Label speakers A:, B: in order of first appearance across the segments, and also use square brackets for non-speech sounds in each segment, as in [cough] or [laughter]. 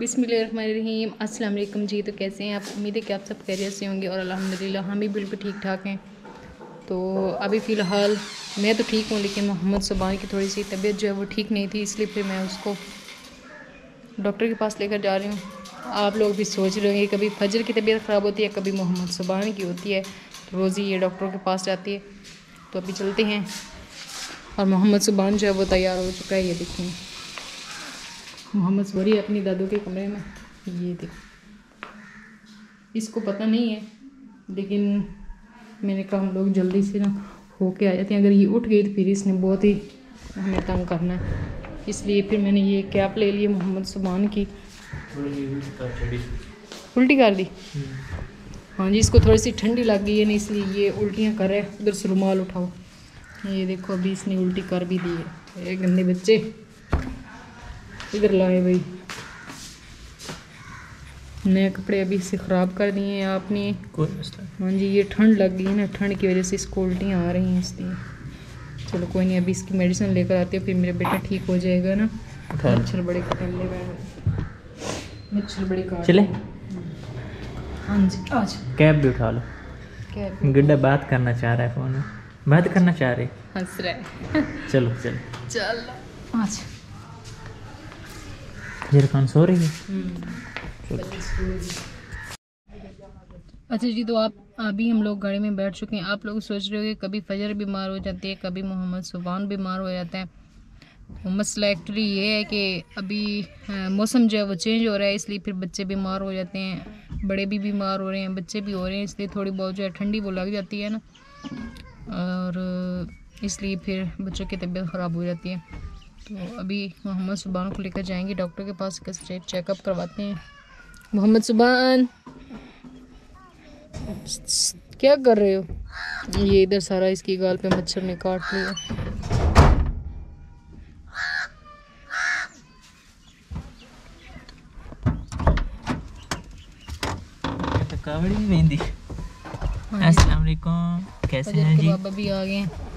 A: बिसमीम अस्सलाम जी तो कैसे हैं आप? उम्मीद है कि आप सब खैरियत से होंगे और अल्हम्दुलिल्लाह हम भी बिल्कुल ठीक ठाक हैं। तो अभी फ़िलहाल मैं तो ठीक हूँ, लेकिन मोहम्मद सुबान की थोड़ी सी तबीयत जो है वो ठीक नहीं थी, इसलिए फिर मैं उसको डॉक्टर के पास लेकर जा रही हूँ। आप लोग भी सोच रहे होंगे, कभी फजर की तबीयत ख़राब होती है, कभी मोहम्मद सुबान की होती है तो रोज़ ये डॉक्टर के पास जाती है। तो अभी चलते हैं और मोहम्मद सुबान जो है वो तैयार हो चुका है, ये देखिए। मोहम्मद सोरी अपनी दादू के कमरे में। ये देखो। इसको पता नहीं है, लेकिन मैंने कहा हम लोग जल्दी से ना होके आ जाते हैं। अगर ये उठ गई तो फिर इसने बहुत ही हमें तंग करना है। इसलिए फिर मैंने ये कैप ले ली, मोहम्मद सुबान की। उल्टी कर दी? हाँ जी, इसको थोड़ी सी ठंडी लग गई है ना, इसलिए ये उल्टियाँ कर रहे हैं। उधर से रुमाल उठाओ। ये देखो, अभी इसने उल्टी कर भी दी है। गंदे बच्चे। इधर लाए भाई। नए कपड़े अभी से ख़राब कर दिए हैं आपने। हाँ जी ये ठंड लग गई है ना ठंड की वजह से इसको उल्टियाँ आ रही हैं इसलिए चलो कोई नहीं अभी इसकी मेडिसिन लेकर आते हो फिर मेरा बेटा ठीक हो जाएगा ना। मच्छर बड़े कटले मच्छर बड़े काट
B: चले।
A: हाँ जी आज
B: कैब भी उठा लो।
A: कैब
B: गुड्डा बात करना चाह रहा है फ़ोन में। बात करना चाह रहे।
A: हंस रहा है।
B: चलो चलो।
A: चलो आज
B: सो रही है?
A: हम्म। अच्छा जी तो आप अभी हम लोग गाड़ी में बैठ चुके हैं। आप लोग सोच रहे हो कि कभी फजर बीमार हो जाती है कभी मोहम्मद सुबान बीमार हो जाता है। तो मसला एक्चुअली ये है कि अभी मौसम जो है वो चेंज हो रहा है इसलिए फिर बच्चे बीमार हो जाते हैं। बड़े भी बीमार हो रहे हैं बच्चे भी हो रहे हैं इसलिए थोड़ी बहुत जो है ठंडी वो लग जाती है ना। और इसलिए फिर बच्चों की तबीयत ख़राब हो जाती है। तो अभी मोहम्मद सुबान को लेकर जाएँगे डॉक्टर के पास इसका स्ट्रेट चेकअप करवाते हैं। मोहम्मद सुबान क्या कर रहे हो? ये इधर सारा इसकी गाल पे मच्छर ने काट लिया।
B: तो कावड़ी भी मेहंदी
A: हाँ
B: अस्सलाम वालेकुम कैसे हैं जी?
A: बाबा भी आ गए हैं।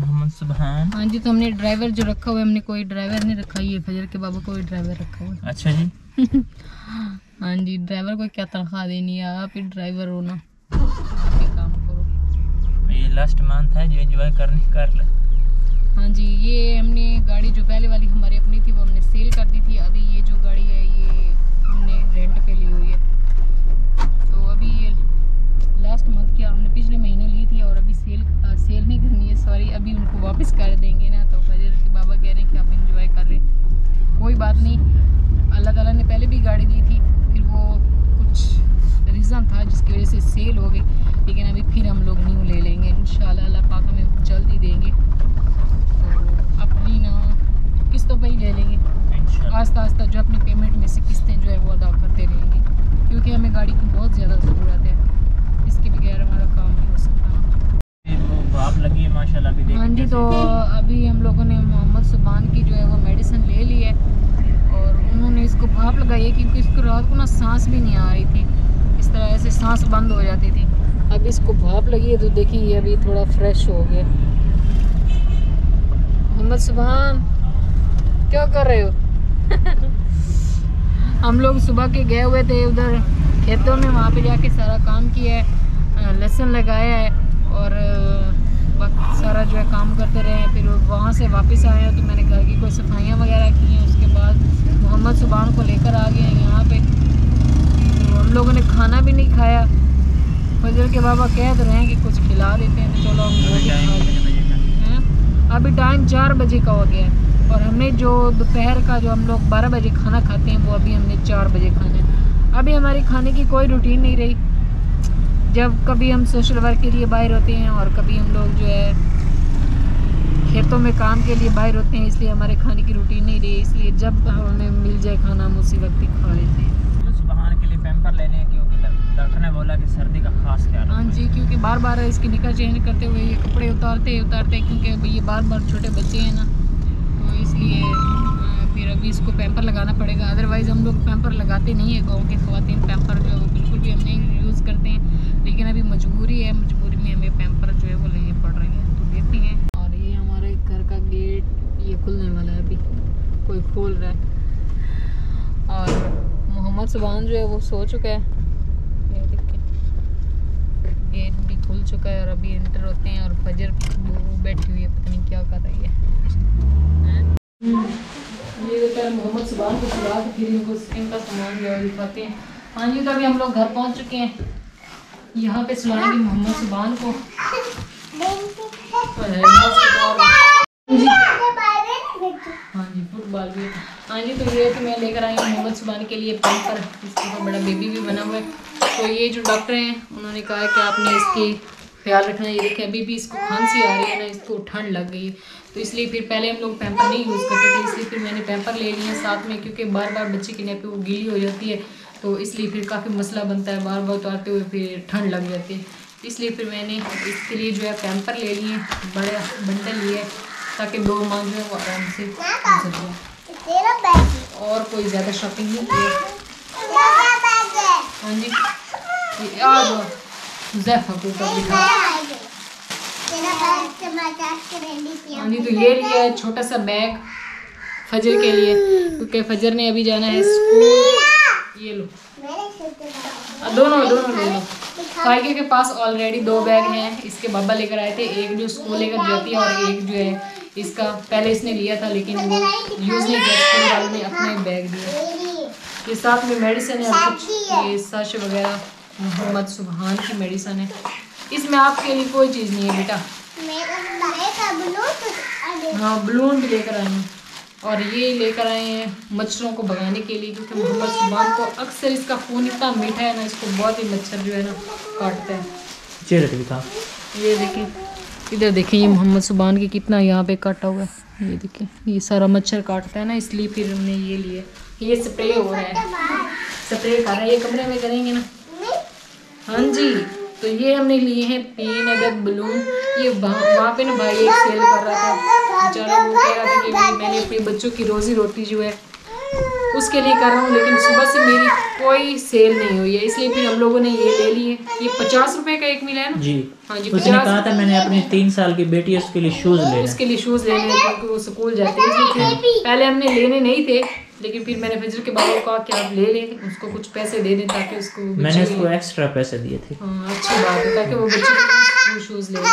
B: मोहम्मद सुबहान।
A: हाँ जी तो हमने ड्राइवर जो रखा हुआ है हमने कोई ड्राइवर नहीं रखा ये फजर के बाबा कोई ड्राइवर रखा हुआ
B: अच्छा जी।
A: हाँ जी ड्राइवर को क्या तनख्वाह देनी है? आप ही ड्राइवर हो ना। काम करो
B: ये लास्ट मंथ है जो एंजॉय करने कर ले।
A: हाँ जी ये हमने गाड़ी जो पहले वाली हमारी अपनी थी वो हमने सेल कर दी थी। अभी ये जो गाड़ी है ये हमने रेंट पे ली हुई है। तो अभी ये लास्ट मंथ क्या हमने पिछले महीने ली थी और अभी सेल आ, सेल नहीं करनी सॉरी अभी उनको वापस कर देंगे ना तो फजर के बाबा कह रहे हैं कि आप इंजॉय कर रहे। कोई बात नहीं। अल्लाह ताला ने पहले भी गाड़ी दी थी फिर वो कुछ रीज़न था जिसकी वजह से सेल हो गई। लेकिन अभी फिर हम लोग न्यू ले लेंगे। इन अल्लाह पाक हमें जल्द ही देंगे। तो अपनी ना किस्तों पर ही ले लेंगे। आस्ता आस्ता जो अपनी पेमेंट में से किस्तें जो है वो अदा करते रहेंगे क्योंकि हमें गाड़ी की बहुत ज़्यादा ज़रूरत है इसके बगैर हमारा काम नहीं हो सकता
B: ये वो भाप लगी है माशाल्लाह अभी
A: हाँ जी
B: देखिए
A: तो अभी हम लोगों ने मोहम्मद सुबान की जो है वो मेडिसिन ले ली है और उन्होंने भाप है क्योंकि इसको रात को ना सांस भी नहीं आ रही थी। इस तरह से सांस बंद हो जाती थी। अब इसको भाप लगी है तो देखिए ये अभी थोड़ा फ्रेश हो गया। मोहम्मद सुबहान क्या कर रहे हो? [laughs] हम लोग सुबह के गए हुए थे उधर खेतों में वहाँ पे जाके सारा काम किया है लहसुन लगाया है और सारा जो है काम करते रहे फिर वहाँ से वापस आए हैं तो मैंने घर की कोई सफाइयाँ वगैरह की हैं। उसके बाद मोहम्मद सुबान को लेकर आ गए यहाँ पे। तो हम लोगों ने खाना भी नहीं खाया। फजर के बाबा कह तो रहे हैं कि कुछ खिला देते हैं तो चलो हम भी खा लें। हैं? अभी टाइम चार बजे का हो गया है। और हमने जो दोपहर का जो हम लोग बारह बजे खाना खाते हैं, वो अभी हमने चार बजे खाना है। अभी हमारी खाने की कोई रूटीन नहीं रही। जब कभी हम सोशल वर्क के लिए बाहर होते हैं और कभी हम लोग जो है खेतों में काम के लिए बाहर होते हैं इसलिए हमारे खाने की रूटीन नहीं रही इसलिए जब हमें मिल जाए खाना हम उसी वक्त ही खा लेते हैं।
B: के लिए पैम्पर लेने क्योंकि डॉक्टर ने बोला कि सर्दी का खास ख्याल
A: हाँ जी क्योंकि बार बार इसकी निकाह चेंज करते हुए ये कपड़े उतारते उतारते क्योंकि अभी ये बार बार छोटे बच्चे हैं ना तो इसलिए फिर अभी इसको पैम्पर लगाना पड़ेगा। अदरवाइज़ हम लोग पैम्पर लगाते नहीं है, गाँव के खुवातीन पैम्पर जो है वो बिल्कुल भी हम नहीं यूज़ करते हैं। लेकिन अभी मजबूरी है, मजबूरी में हमें पैम्पर जो है वो लेने पड़ रहे हैं तो देते हैं। और ये हमारे घर का गेट ये खुलने वाला है अभी। कोई खोल रहा है। और मोहम्मद सुबहान जो है वो सो चुका है। गेट भी खुल चुका है और अभी एंटर होते हैं और फजर बैठी हुई है, पता नहीं क्या कर रही है। हैं? देखकर मोहम्मद सुबहान को के फिर इनको इनका सामान जो है दिखाते हैं। हाँ जी तो अभी हम लोग घर पहुँच चुके हैं। यहाँ पे सुलाएँगे मोहम्मद सुबहान को। और है। हाँ जी। फुटबॉल भी हाँ। जी तो ये तो मैं लेकर आई हूँ मोहम्मद सुबहान के लिए पैम्पर इसके ऊपर बड़ा बेबी भी बना हुआ है। तो ये जो डॉक्टर हैं, उन्होंने कहा है कि आपने इसकी ख्याल रखना ये देखिए, अभी भी इसको खांसी आ रही है ना, इसको ठंड लग गई है। तो इसलिए फिर पहले हम लोग पैम्पर नहीं यूज़ करते थे, इसलिए फिर मैंने पैम्पर ले लिए साथ में क्योंकि बार बार बच्चे की नेपी वो गीली हो जाती है तो इसलिए फिर काफ़ी मसला बनता है बार बार उतारते हुए फिर ठंड लग जाती है। इसलिए फिर मैंने इसके लिए जो है पैम्पर ले लिए, बड़े बंडल लिए, ताकि दो माह जो है वो आराम से और कोई ज़्यादा शॉपिंग नहीं की हाँ जी जाओ जैफा को हाँ तो ये लिया है छोटा सा बैग फजर के लिए क्योंकि फजर ने अभी जाना है स्कूल। ये लो। दोनों दोनों ले लो। फाइके के पास ऑलरेडी दो बैग हैं। इसके बाबा लेकर आए थे एक जो स्कूल लेकर जाती है और एक जो है इसका पहले इसने लिया था लेकिन वो यूज़ नहीं किया स्कूल वाले ने अपना ही बैग दिया ये साथ में मेडिसिन है ये सश वगैरह मोहम्मद सुबहान की मेडिसिन है। इसमें आपके लिए कोई चीज़ नहीं है बेटा। हाँ बलून भी लेकर आए हैं। और ये लेकर आए हैं मच्छरों को भगाने के लिए क्योंकि मोहम्मद सुबहान को अक्सर इसका खून इतना मीठा है ना इसको बहुत ही मच्छर जो है ना काटता है।
B: दिखा
A: ये देखिए इधर देखें ये मोहम्मद सुबहान की कितना यहाँ पे काटा हुआ है। ये देखिए ये सारा मच्छर काटता है ना इसलिए फिर हमने ये लिए। ये स्प्रे हो रहा है। स्प्रे कर रहा है ये कमरे में करेंगे ना। हाँ जी। तो ये हमने लिए हैं तीन अदद बलून ये वहाँ पे ना भाई एक सेल कर रहा था। बेचारा वो कह रहा था कि मैंने अपने बच्चों की रोजी रोटी जो है उसके लिए कर रहा हूँ लेकिन सुबह से मेरी कोई सेल नहीं हुई है। इसलिए फिर हम लोगों ने ये ले लिए ये पचास रुपए का एक मिला है ना?
B: जी।
A: हाँ जी
B: उसने कहा था मैंने अपनी तीन साल की बेटी उसके लिए शूज़ लेने
A: उसके लिए शूज़ लेने क्योंकि वो स्कूल जाते हैं। इसलिए पहले हमने लेने नहीं थे लेकिन फिर मैंने फजर के बाबा कहा कि आप ले लें उसको कुछ पैसे दे दें ताकि उसको
B: मैंने उसको एक्स्ट्रा पैसे दिए थे।
A: हाँ अच्छी बात है ताकि वो बच्चे शूज़ ले लें।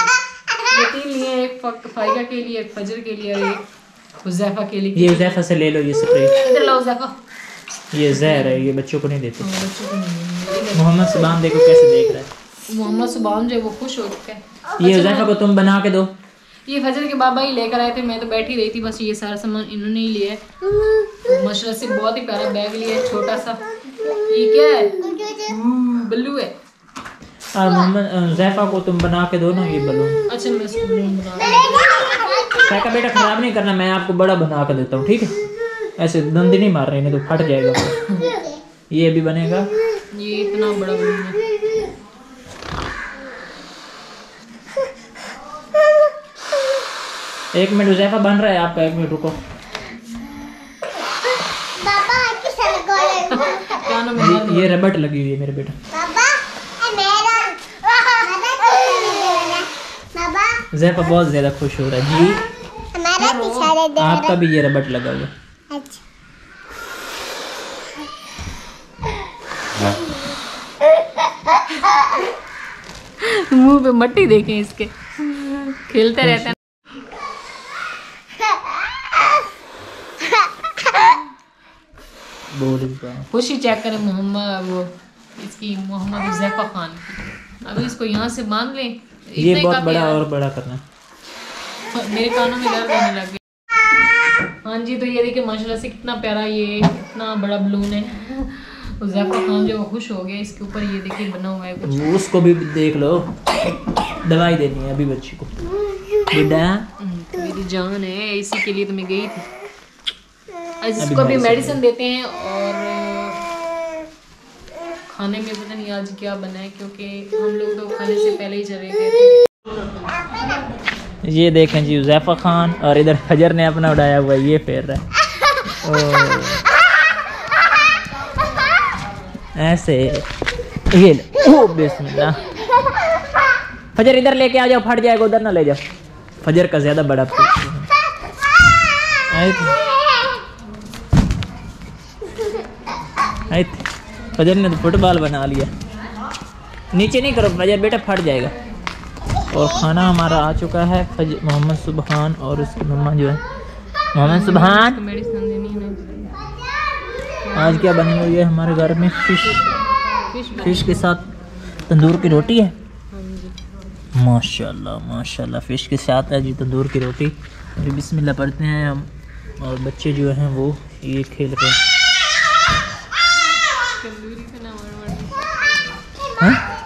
A: ये तीन लिए एक फक- फ़ायदा के लिए एक फजर के लिए और एक हुजैफा के लिए
B: ये उजैफा से ले लो ये स्प्रे।
A: इधर लाओ हुजैफा
B: ये जहर है ये बच्चों को नहीं देते।
A: हाँ, बच्चों को नहीं
B: मोहम्मद सुबान देखो कैसे देख रहा है।
A: मोहम्मद सुबान जो है वो खुश हो चुका है।
B: ये उजैफा को तुम बना के दो।
A: ये फजर के बाबा ही लेकर आए थे मैं तो बैठी रही थी बस ये सारा सामान इन्होंने ही लिया है। तो माशाल्लाह से बहुत ही प्यारा बैग लिया है छोटा सा। ये क्या है? हम्म, बल्लू है।
B: और मोहम्मद उजैफा को तुम बना के दो ना ये बलून।
A: अच्छा मैं इसको balloon बना रही
B: का बेटा खराब नहीं करना मैं आपको बड़ा बना कर देता हूँ ठीक है? ऐसे दंद नहीं मार रहे नहीं तो फट जाएगा। ये भी बनेगा।
A: ये इतना बड़ा बलून है।
B: एक मिनट उजैफा बन रहा है आपका एक मिनट रुको। ये, ये रबट लगी हुई है मेरे बेटा। जैफा बहुत ज़्यादा खुश हो रहा है। जी? आपका भी ये रबट लगा हुआ है
A: मुँह पे मट्टी देखें इसके। खेलते रहते हैं। खुशी चेक करें मोहम्मद वो इसकी मोहम्मद हुजैफा खान। अभी इसको यहाँ से बाँध लें।
B: ये बहुत बड़ा और बड़ा करना।
A: मेरे कानों में दर्द होने लग गया। हाँ जी तो ये देखिए माशाल्लाह से कितना प्यारा ये कितना बड़ा बलून है। [laughs] हुजैफा खान जो खुश हो गया इसके ऊपर ये देखिए बना हुआ है कुछ।
B: उसको भी देख लो। दवाई देनी है अभी बच्ची को। बेटा।
A: हम्म, मेरी जान है इसी के लिए तो मैं गई थी। आज इसको अभी मेडिसिन देते हैं और खाने में पता नहीं आज क्या बना है क्योंकि हम लोग तो खाने से पहले ही चले गए थे।
B: ये देखें जी उजैफा खान और इधर फजर ने अपना उड़ाया हुआ ये फेर रहा है। ऐसे। ये ओ, बिस्मिल्लाह। फजर इधर लेके आ जाओ, फट जाएगा, उधर ना ले जाओ। फजर का ज़्यादा बड़ा। फजर ने तो फुटबॉल बना लिया। नीचे नहीं करो, फजर बेटा फट जाएगा। और खाना हमारा आ चुका है फज मोहम्मद सुबहान और उसकी मम्मा जो है। मोहम्मद सुबहान!
A: है।
B: आज क्या बनी हुई है हमारे घर में? फ़िश।
A: फ़िश
B: के साथ तंदूर की रोटी है?
A: हाँ जी।
B: माशाल्लाह माशाल्लाह फ़िश के साथ है जी तंदूर की रोटी। अभी बिस्मिल्लाह पढ़ते हैं हम और बच्चे जो हैं वो ये खेल रहे हैं। हाँ?